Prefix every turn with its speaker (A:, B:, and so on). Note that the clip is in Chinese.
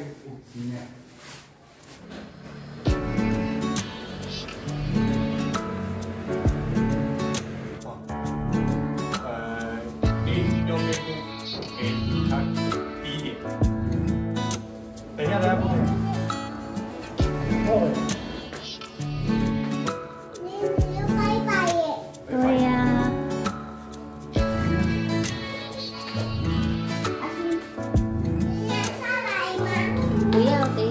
A: успехи.
B: 不要，等